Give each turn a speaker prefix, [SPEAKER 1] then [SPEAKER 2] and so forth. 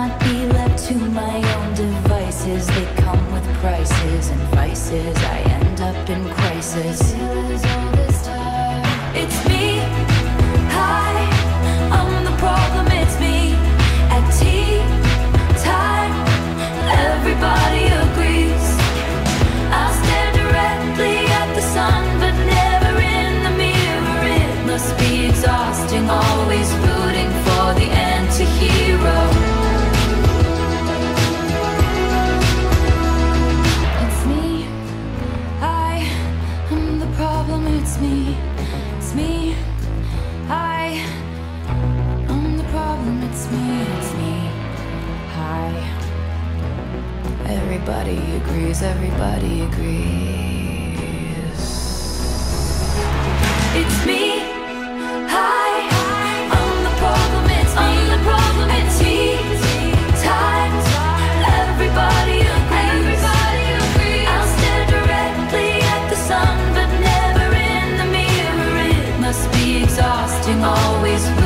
[SPEAKER 1] not be left to my own devices. They come with prices and vices. I end up in crisis. It's me. Hi, I'm the problem. It's me. At tea time, everybody. It's me. It's me. I am the problem. It's me. It's me. Hi. Everybody agrees. Everybody agrees. exhausting, always.